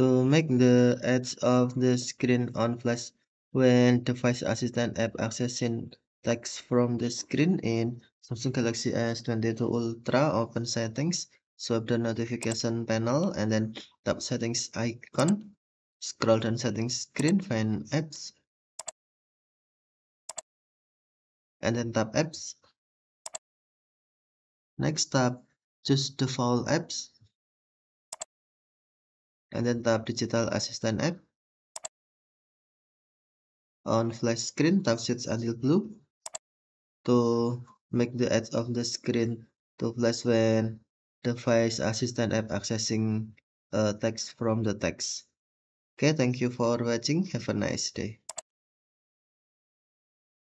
To make the edge of the screen on flash when the voice assistant app accessing text from the screen in Samsung Galaxy S22 Ultra, open settings, swipe the notification panel and then tap settings icon. Scroll down settings screen, find apps, and then tap apps. Next tap choose default apps and then tap digital assistant app. On flash screen, tap switch until blue to make the edge of the screen to flash when the voice assistant app accessing uh, text from the text. Okay, thank you for watching. Have a nice day.